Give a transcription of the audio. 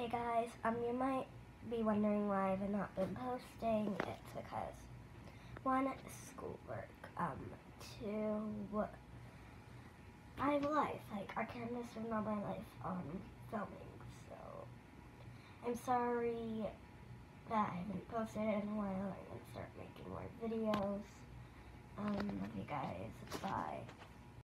Hey guys, um, you might be wondering why I've not been posting. It's because one, schoolwork, um, two, I have life. Like I can't miss spend my life on filming. So I'm sorry that I haven't posted in a while. I'm gonna start making more videos. Um, love you guys. Bye.